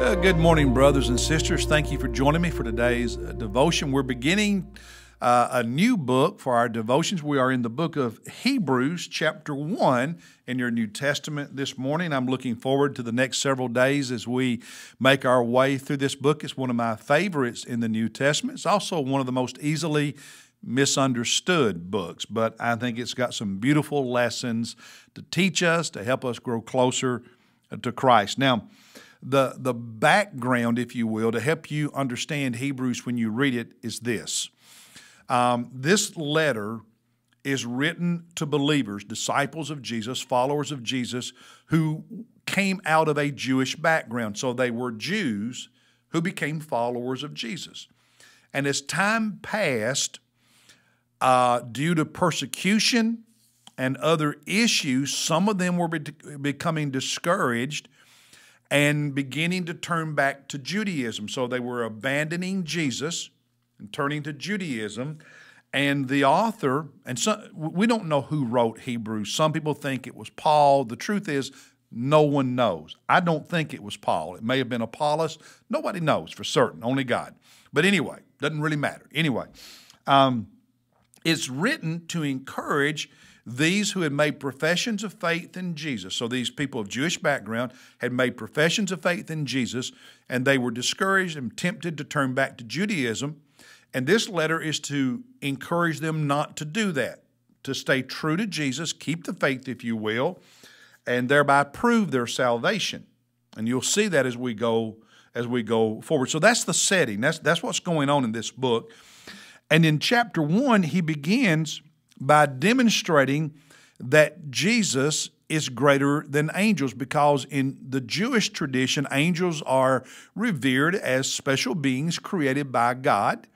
Uh, good morning, brothers and sisters. Thank you for joining me for today's uh, devotion. We're beginning uh, a new book for our devotions. We are in the book of Hebrews, chapter 1, in your New Testament this morning. I'm looking forward to the next several days as we make our way through this book. It's one of my favorites in the New Testament. It's also one of the most easily misunderstood books, but I think it's got some beautiful lessons to teach us, to help us grow closer to Christ. Now, the, the background, if you will, to help you understand Hebrews when you read it is this. Um, this letter is written to believers, disciples of Jesus, followers of Jesus, who came out of a Jewish background. So they were Jews who became followers of Jesus. And as time passed, uh, due to persecution and other issues, some of them were be- becoming discouraged and beginning to turn back to Judaism. So they were abandoning Jesus and turning to Judaism. And the author, and some, we don't know who wrote Hebrews. Some people think it was Paul. The truth is, no one knows. I don't think it was Paul. It may have been Apollos. Nobody knows for certain, only God. But anyway, doesn't really matter. Anyway, um, it's written to encourage these who had made professions of faith in Jesus. So these people of Jewish background had made professions of faith in Jesus, and they were discouraged and tempted to turn back to Judaism. And this letter is to encourage them not to do that, to stay true to Jesus, keep the faith, if you will, and thereby prove their salvation. And you'll see that as we go as we go forward. So that's the setting. That's that's what's going on in this book. And in chapter one, he begins by demonstrating that Jesus is greater than angels because in the Jewish tradition, angels are revered as special beings created by God.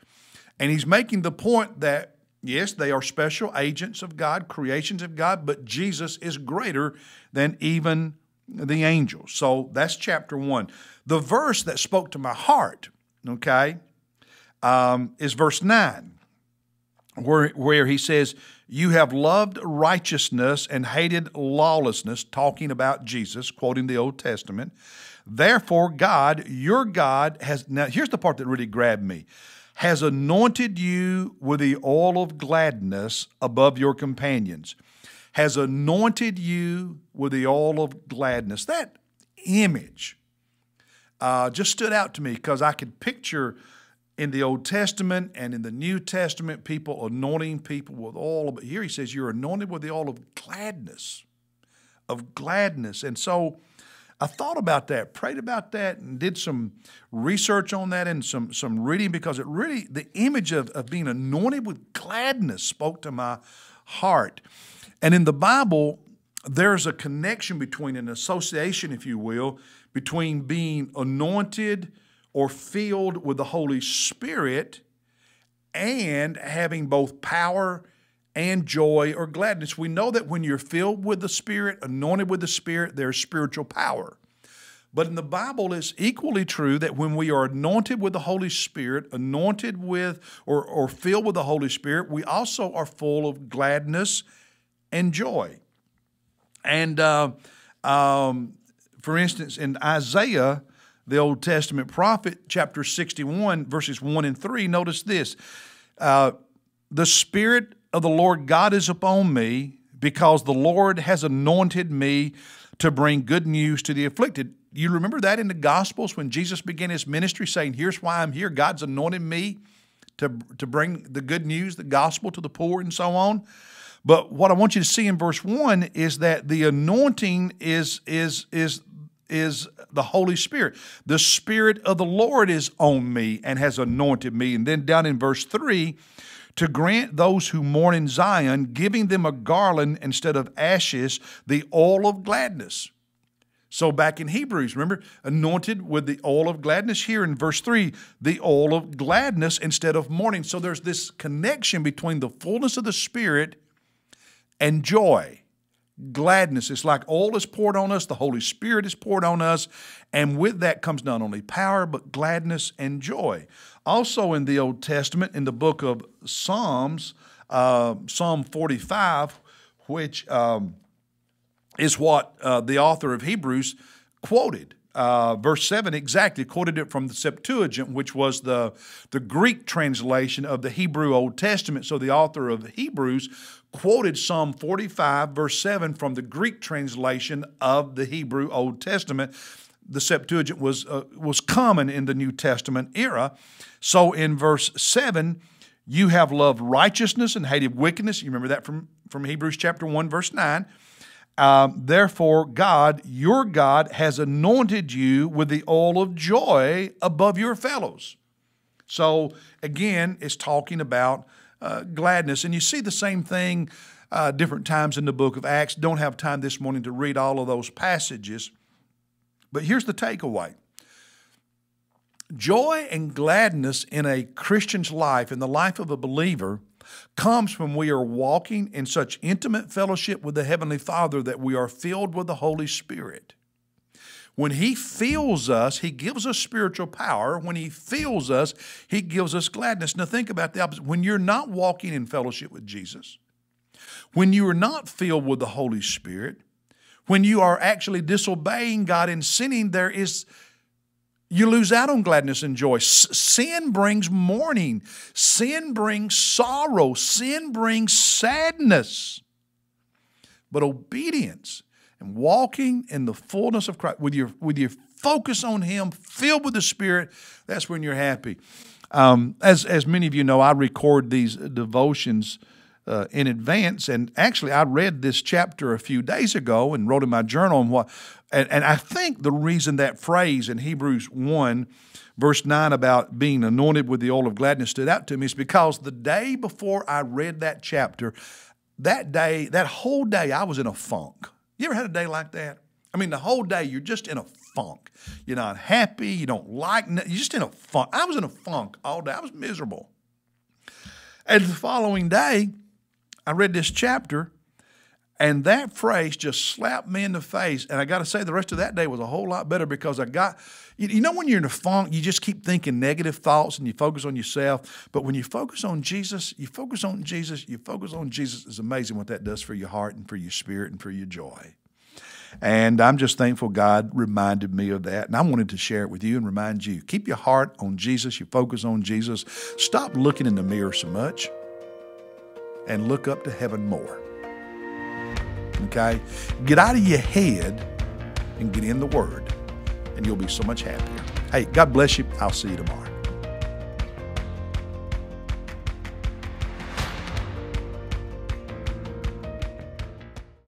And he's making the point that, yes, they are special agents of God, creations of God, but Jesus is greater than even the angels. So that's chapter one. The verse that spoke to my heart, okay, um, is verse 9 where, where he says, You have loved righteousness and hated lawlessness, talking about Jesus, quoting the Old Testament. Therefore, God, your God, has. Now, here's the part that really grabbed me has anointed you with the oil of gladness above your companions, has anointed you with the oil of gladness. That image uh, just stood out to me because I could picture in the Old Testament and in the New Testament, people anointing people with oil. But here he says, You're anointed with the oil of gladness, of gladness. And so I thought about that, prayed about that, and did some research on that and some, some reading because it really, the image of, of being anointed with gladness spoke to my heart. And in the Bible, there's a connection between an association, if you will, between being anointed or filled with the Holy Spirit and having both power and joy or gladness. We know that when you're filled with the Spirit, anointed with the Spirit, there's spiritual power. But in the Bible, it's equally true that when we are anointed with the Holy Spirit, anointed with or, or filled with the Holy Spirit, we also are full of gladness and joy. And uh, um, for instance, in Isaiah, the Old Testament prophet, chapter 61, verses 1 and 3, notice this uh, The Spirit of the Lord God is upon me because the Lord has anointed me to bring good news to the afflicted. You remember that in the Gospels when Jesus began his ministry saying, Here's why I'm here. God's anointed me to, to bring the good news, the gospel to the poor, and so on. But what I want you to see in verse 1 is that the anointing is, is, is is the Holy Spirit. The Spirit of the Lord is on me and has anointed me. And then down in verse 3, to grant those who mourn in Zion, giving them a garland instead of ashes, the oil of gladness. So back in Hebrews, remember, anointed with the oil of gladness. Here in verse 3, the oil of gladness instead of mourning. So there's this connection between the fullness of the Spirit and joy gladness. It's like oil is poured on us, the Holy Spirit is poured on us, and with that comes not only power, but gladness and joy. Also in the Old Testament, in the book of Psalms, uh, Psalm 45, which um, is what uh, the author of Hebrews quoted. Uh, verse 7 exactly quoted it from the Septuagint, which was the, the Greek translation of the Hebrew Old Testament. So the author of Hebrews quoted Psalm 45, verse 7 from the Greek translation of the Hebrew Old Testament. The Septuagint was, uh, was common in the New Testament era. So in verse 7, you have loved righteousness and hated wickedness. You remember that from, from Hebrews chapter 1, verse 9. Um, Therefore, God, your God, has anointed you with the oil of joy above your fellows. So, again, it's talking about uh, gladness. And you see the same thing uh, different times in the book of Acts. Don't have time this morning to read all of those passages. But here's the takeaway joy and gladness in a Christian's life, in the life of a believer, comes when we are walking in such intimate fellowship with the Heavenly Father that we are filled with the Holy Spirit. When He fills us, He gives us spiritual power. When He fills us, He gives us gladness. Now, think about the opposite. When you're not walking in fellowship with Jesus, when you are not filled with the Holy Spirit, when you are actually disobeying God and sinning, there is you lose out on gladness and joy. sin brings mourning. Sin brings sorrow. Sin brings sadness. But obedience and walking in the fullness of Christ, with your, with your focus on Him, filled with the Spirit, that's when you're happy. Um, as, as many of you know, I record these devotions uh, in advance. And actually, I read this chapter a few days ago and wrote in my journal on what, and, and I think the reason that phrase in Hebrews 1, verse 9 about being anointed with the oil of gladness stood out to me is because the day before I read that chapter, that day, that whole day, I was in a funk. You ever had a day like that? I mean, the whole day you're just in a funk. You're not happy. You don't like. You're just in a funk. I was in a funk all day. I was miserable. And the following day, I read this chapter, and that phrase just slapped me in the face. And I got to say, the rest of that day was a whole lot better because I got, you, know, when you're in a funk, you just keep thinking negative thoughts and you focus on yourself. But when you focus on Jesus, you focus on Jesus, you focus on Jesus, it's amazing what that does for your heart and for your spirit and for your joy. And I'm just thankful God reminded me of that. And I wanted to share it with you and remind you. Keep your heart on Jesus, your focus on Jesus. Stop looking in the mirror so much and look up to heaven more. Okay? Get out of your head and get in the Word, and you'll be so much happier. Hey, God bless you. I'll see you tomorrow.